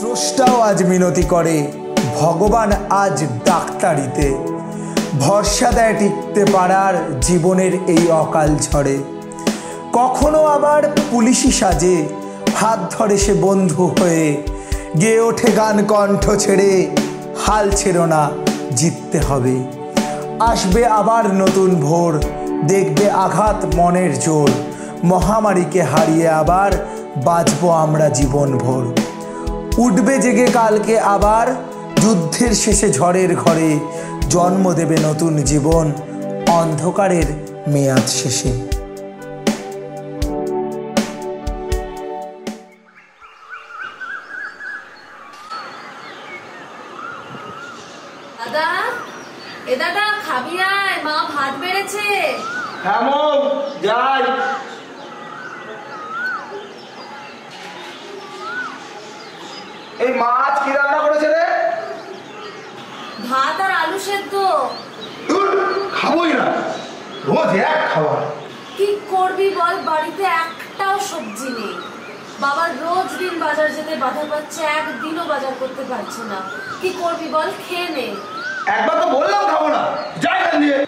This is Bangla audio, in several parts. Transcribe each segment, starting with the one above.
স্রষ্টাও আজ মিনতি করে, ভগবান আজ ডাক্তারিতে। ভরসা দেয় টিকতে পারার জীবনের এই অকাল ঝড়ে। কখনো আবার পুলিশি সাজে, হাত ধরে সে বন্ধু হয়ে। গেয়ে ওঠে গান কণ্ঠ ছেড়ে, হাল ছেড়ো না, জিততে হবে। আসবে আবার নতুন ভোর, দেখবে আঘাত মনের জোর। মহামারীকে হারিয়ে আবার বাঁচবো আমরা জীবন ভোর উঠবে জেগে কালকে আবার। যুদ্ধের শেষে ঝড়ের ঘরে জন্ম দেবে নতুন জীবন অন্ধকারের মেয়াদ শেষে। দাদা এ দাদা খাবি আয় মা ভাত বেড়েছে। এমন যাই। এই মাছ কি রান্না করেছে রে? ভাত আর আলু সেদ্ধ। খাবোই না। রোজ এক খাবার। কি করবি বল বাড়িতে একটাও সবজি নেই। বাবার রোজ দিন বাজার যেতে বাধা পাচ্ছে একদিনও বাজার করতে পারছে না। কি করবি বল খেয়ে নে। একবার তো বললাম খাব না। যাই এখান দিয়ে।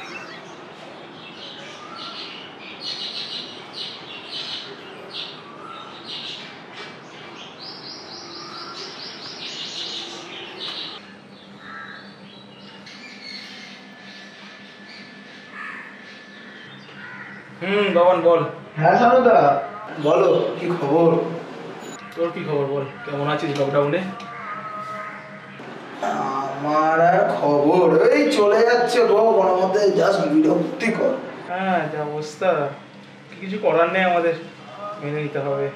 হুম বাবান বল। হ্যাঁ সানুদা। বলো কি খবর? তোর কি খবর বল। কেমন আছিস লকডাউনে আমার আর খবর এই চলে যাচ্ছে গো ওর মধ্যে জাস্ট বিরক্তিকর। হ্যাঁ যা অবস্থা। কিছু করার নেই আমাদের মেনে নিতে হবে।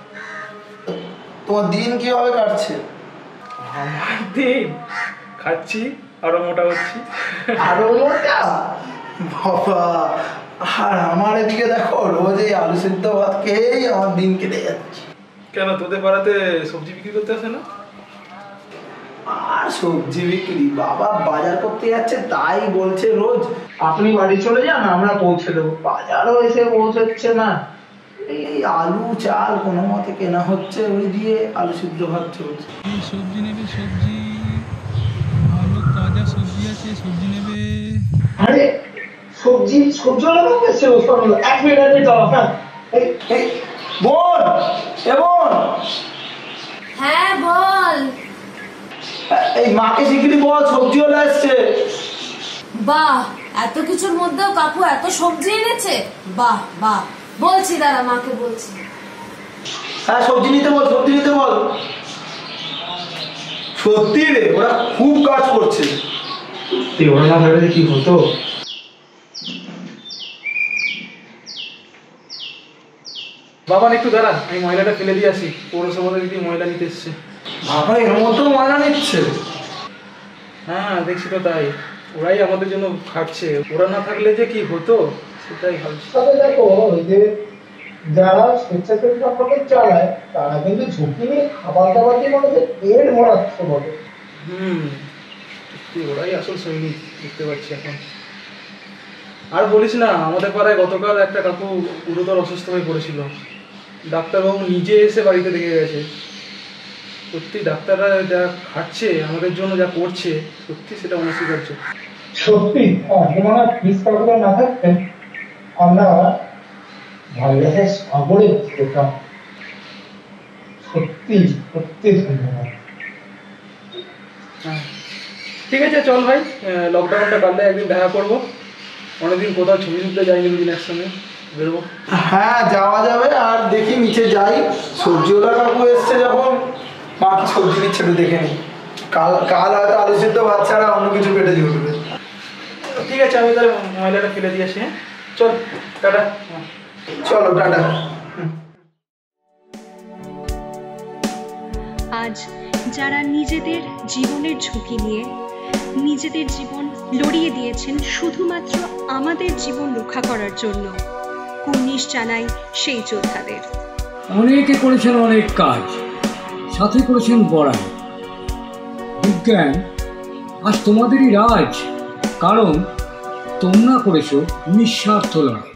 তোমার দিন কীভাবে কাটছে? আমার দিন? খাচ্ছি আরও মোটা হচ্ছি। আরও মোটা? বাবা আর আমার এদিকে দেখো রোজ এই আলু সিদ্ধ ভাত খেয়েই আমার দিন কেটে যাচ্ছে। কেন তোদের পাড়াতে সবজি বিক্রি করতে আসে না? আর সবজি বিক্রি বাবা বাজার করতে যাচ্ছে তাই বলছে রোজ। আপনি বাড়ি চলে যান আমরা পৌঁছে দেবো। বাজারও এসে পৌঁছচ্ছে না। এই আলু চাল কোনো মতে কেনা হচ্ছে ওই দিয়ে আলু সিদ্ধ ভাত চলছে। সবজি নেবে সবজি ভালো তাজা সবজি আছে সবজি নেবে। আরে সবজি সবজি লাগানো এসছে এক মিনিট এক মিনিট দাঁড়াও, হ্যাঁ। বোন এ বোন। হ্যাঁ বল। এই মাকে শিগগিরই বল সবজি ওলা এসছে বাহ এত কিছুর মধ্যেও কাকু এত সবজি এনেছে? বাহ বাহ। বলছি দাদা মাকে বলছি। হ্যাঁ সবজি নিতে বল সবজি নিতে বল। সত্যি রে ওরা খুব কাজ করছে। ওরা না ভেবে কি হতো বাবান একটু দাঁড়া আমি ময়লাটা ফেলে দিয়ে আসি। পৌরসভা দিদি ময়লা নিতে এসছে। বাবা এর মতো মজা নিচ্ছে? হ্যাঁ দেখছি তো তাই। ওরাই আমাদের জন্য খাটছে। ওরা না থাকলে যে কি হতো? সেটাই ভাবছি। তবে দেখো ওই যে যারা স্বেচ্ছাসেবী সংগঠন চালায় তারা কিন্তু ঝুঁকি নিয়ে খাবার দাবার দিয়ে মানুষের পেট ভরাচ্ছে বলে হুম ওরাই আসল সৈনিক দেখতে পাচ্ছি এখন। আর বলিস না আমাদের পাড়ায় গতকাল একটা কাকু গুরুতর অসুস্থ হয়ে পড়েছিল। ডাক্তারবাবু নিজে এসে বাড়িতে দেখে গেছে। সত্যি ডাক্তাররা যা খাচ্ছে আমাদের জন্য যা করছে সত্যি সেটা অনস্বীকার্য। সত্যি? কালকুলার না থাকতেন? আমরা ভাইরাসের সাগরে যেতাম। সত্যি সত্যি ধন্যবাদ। হ্যাঁ। ঠিক আছে চল ভাই। লকডাউনটা কাটলে একদিন দেখা করব। অনেকদিন কোথাও ছবি তুলতে যাইনি দুদিন একসঙ্গে। হ্যাঁ যাওয়া যাবে। আর দেখি নিচে যাই। সবজিওয়ালা কাকু এসছে যখন। মা কি সবজি দিচ্ছে একটু দেখে নি। কাল কাল হয়তো আলু সিদ্ধ ভাত ছাড়া অন্য কিছু পেটে জুটবে ঠিক আছে আমি তাহলে ময়লাটা ফেলে দিয়ে আসি হ্যাঁ? চল টাটা। চলো টাটা। আজ যারা নিজেদের জীবনের ঝুঁকি নিয়ে নিজেদের জীবন লড়িয়ে দিয়েছেন শুধুমাত্র আমাদের জীবন রক্ষা করার জন্য। কুর্নিশ জানাই সেই যোদ্ধাদের। অনেকে করেছেন অনেক কাজ, সাথে করেছেন বড়াই। বিজ্ঞান, আজ তোমাদেরই রাজ, কারণ তোমরা করেছ নিঃস্বার্থ লড়াই।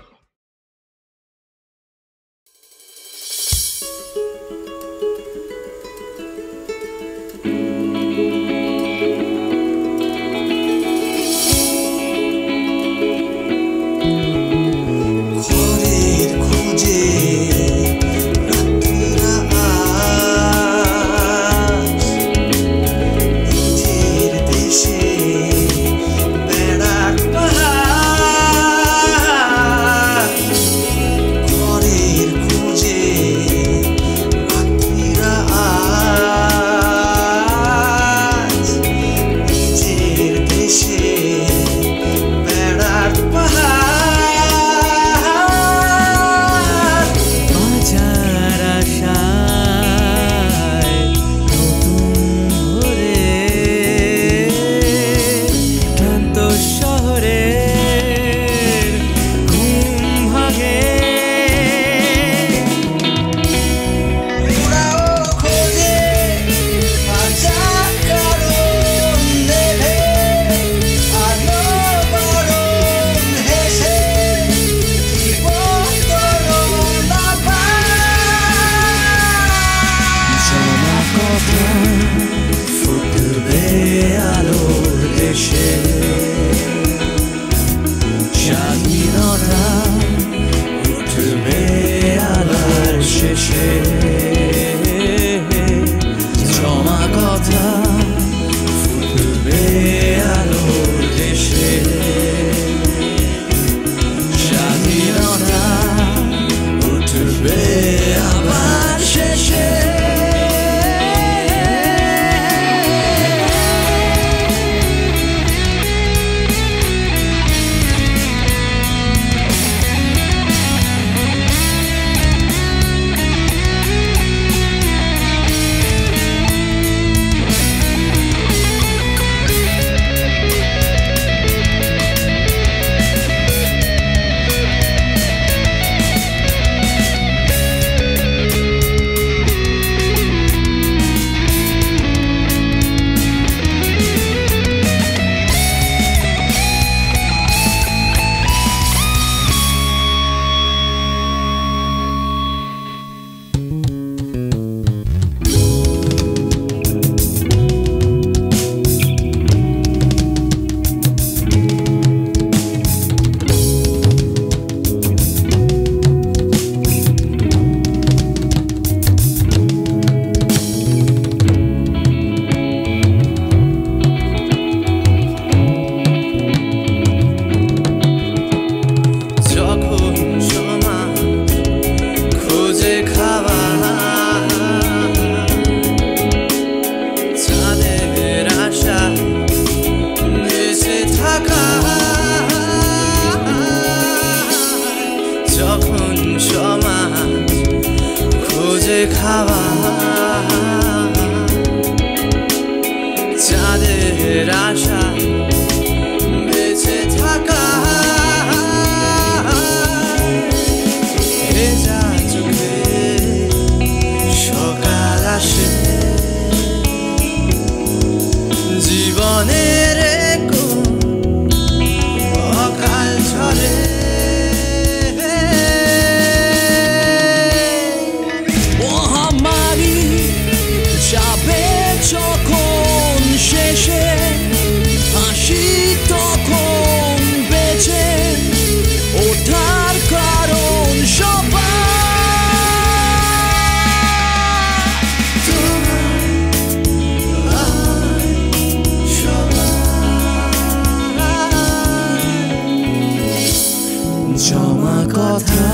জমা কথা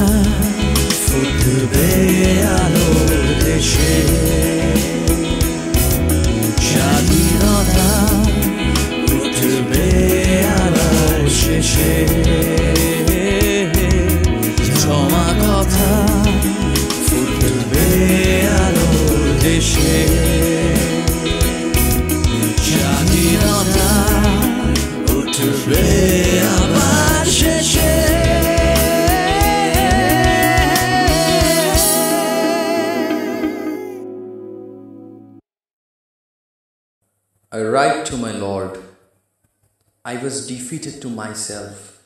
ফুটবে আলো দেশে। স্বাধীনতা ফুটবে আলো শেষে। I was defeated to myself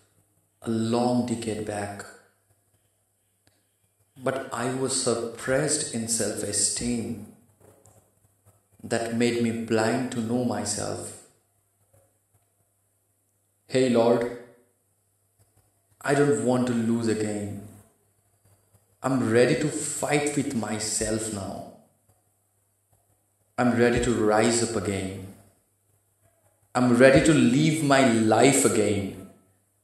a long decade back. But I was suppressed in self esteem that made me blind to know myself. Hey Lord, I don't want to lose again. I'm ready to fight with myself now. I'm ready to rise up again. I'm ready to live my life again.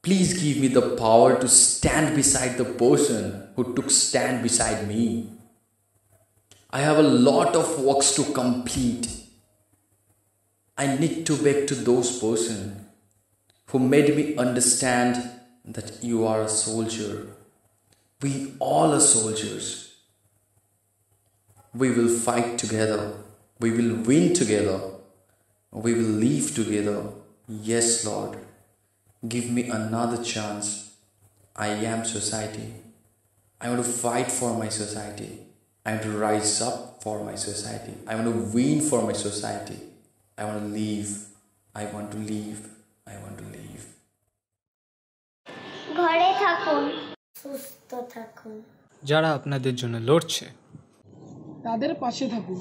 Please give me the power to stand beside the person who took stand beside me. I have a lot of works to complete. I need to beg to those person who made me understand that you are a soldier. We all are soldiers. We will fight together. We will win together We will live together. Yes, Lord. Give me another chance. I am society. I want to fight for my society. I want to rise up for my society. I want to win for my society. I want to live. I want to live. I want to live. ঘরে থাকুন সুস্থ থাকুন যারা আপনাদের জন্য লড়ছে তাদের পাশে থাকুন